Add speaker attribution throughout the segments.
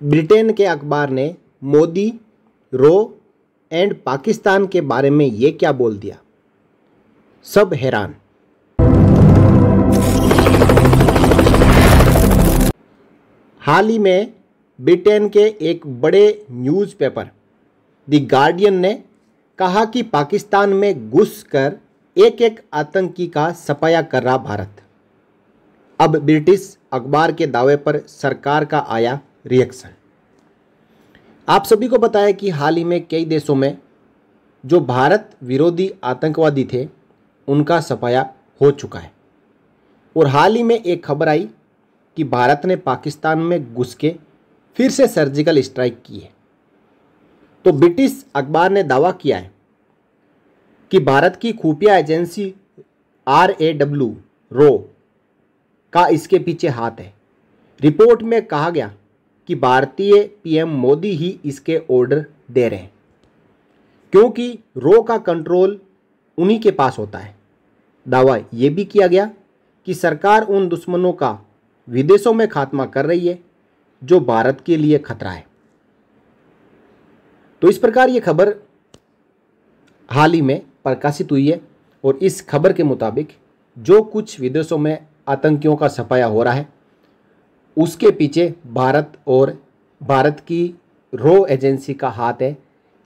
Speaker 1: Britain के अखबार ने मोदी, रो एंड पाकिस्तान के बारे में ये क्या बोल दिया? सब हैरान। हाल ही में ब्रिटेन के एक बड़े न्यूज़पेपर, द गार्डियन ने कहा कि पाकिस्तान में घुसकर एक एक आतंकी का सफाया कर रहा भारत। अब ब्रिटिश अखबार के दावे पर सरकार का आया रिएक्शन आप सभी को पता है कि हाल ही में कई देशों में जो भारत विरोधी आतंकवादी थे, उनका सफाया हो चुका है। और हाल ही में एक खबर आई कि भारत ने पाकिस्तान में घुस के फिर से सर्जिकल स्ट्राइक की है। तो ब्रिटिश अखबार ने दावा किया है कि भारत की खुफिया एजेंसी आर ए डब्ल्यू, रो, का इसके पीछे हाथ है। रिपोर्ट में कहा गया कि भारतीय पीएम मोदी ही इसके ऑर्डर दे रहे हैं। क्योंकि रो का कंट्रोल उन्हीं के पास होता है। दावा ये भी किया गया कि सरकार उन दुश्मनों का विदेशों में खात्मा कर रही है, जो भारत के लिए खतरा है। तो इस प्रकार ये खबर हाल ही में प्रकाशित हुई है और इस खबर के मुताबिक जो कुछ विदेशों में आतंकियों का सफाया हो रहा है उसके पीछे भारत और भारत की रो एजेंसी का हाथ है।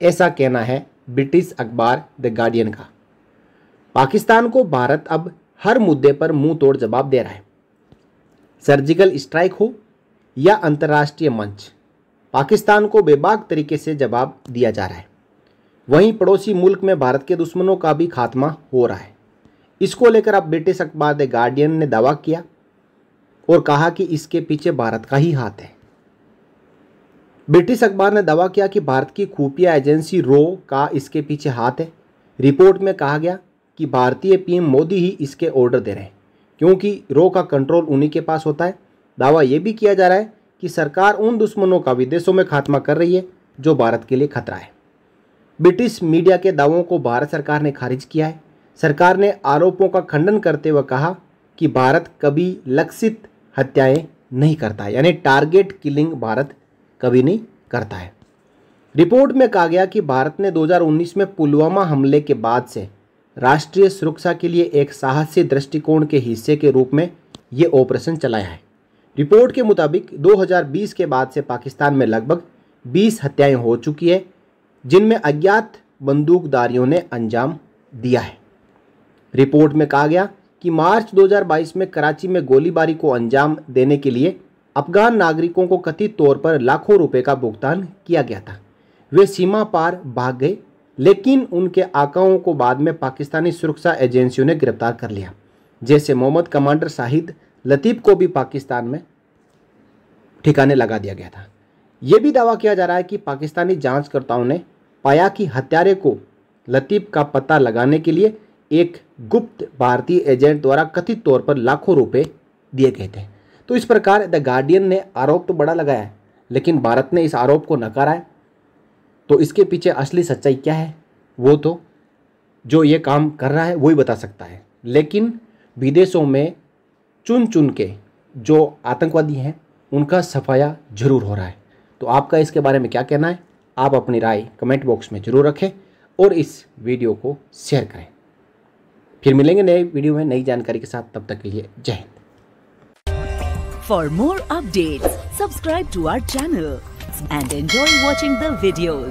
Speaker 1: ऐसा कहना है ब्रिटिश अखबार द गार्डियन का। पाकिस्तान को भारत अब हर मुद्दे पर मुँह तोड़ जवाब दे रहा है। सर्जिकल स्ट्राइक हो या अंतर्राष्ट्रीय मंच, पाकिस्तान को बेबाक तरीके से जवाब दिया जा रहा है। वहीं पड़ोसी मुल्क में भारत के दुश्मनों का भी खात्मा हो रहा है। इसको लेकर अब ब्रिटिश अखबार द गार्डियन ने दावा किया और कहा कि इसके पीछे भारत का ही हाथ है। ब्रिटिश अखबार ने दावा किया कि भारत की खुफिया एजेंसी रो का इसके पीछे हाथ है। रिपोर्ट में कहा गया कि भारतीय पीएम मोदी ही इसके ऑर्डर दे रहे हैं, क्योंकि रो का कंट्रोल उन्हीं के पास होता है। दावा यह भी किया जा रहा है कि सरकार उन दुश्मनों का विदेशों में खात्मा कर रही है जो भारत के लिए खतरा है। ब्रिटिश मीडिया के दावों को भारत सरकार ने खारिज किया है। सरकार ने आरोपों का खंडन करते हुए कहा कि भारत कभी लक्षित हत्याएँ नहीं करता है, यानी टारगेट किलिंग भारत कभी नहीं करता है। रिपोर्ट में कहा गया कि भारत ने 2019 में पुलवामा हमले के बाद से राष्ट्रीय सुरक्षा के लिए एक साहसी दृष्टिकोण के हिस्से के रूप में ये ऑपरेशन चलाया है। रिपोर्ट के मुताबिक 2020 के बाद से पाकिस्तान में लगभग 20 हत्याएँ हो चुकी है, जिनमें अज्ञात बंदूकधारियों ने अंजाम दिया है। रिपोर्ट में कहा गया कि मार्च 2022 में कराची में गोलीबारी को अंजाम देने के लिए अफगान नागरिकों को कथित तौर पर लाखों रुपए का भुगतान किया गया था। वे सीमा पार भाग गए, लेकिन उनके आकाओं को बाद में पाकिस्तानी सुरक्षा एजेंसियों ने गिरफ़्तार कर लिया, जैसे मोहम्मद कमांडर शाहिद लतीफ़ को भी पाकिस्तान में ठिकाने लगा दिया गया था। यह भी दावा किया जा रहा है कि पाकिस्तानी जांचकर्ताओं ने पाया कि हत्यारे को लतीफ़ का पता लगाने के लिए एक गुप्त भारतीय एजेंट द्वारा कथित तौर पर लाखों रुपए दिए गए थे। तो इस प्रकार द गार्डियन ने आरोप तो बड़ा लगाया, लेकिन भारत ने इस आरोप को नकारा है। तो इसके पीछे असली सच्चाई क्या है? वो तो जो ये काम कर रहा है वही बता सकता है। लेकिन विदेशों में चुन चुन के जो आतंकवादी हैं, उनका सफाया ज़रूर हो रहा है। तो आपका इसके बारे में क्या कहना है? आप अपनी राय कमेंट बॉक्स में ज़रूर रखें और इस वीडियो को शेयर करें। फिर मिलेंगे नए वीडियो में नई जानकारी के साथ। तब तक के लिए जय Hind.
Speaker 2: For more update subscribe to our channel and enjoy watching videos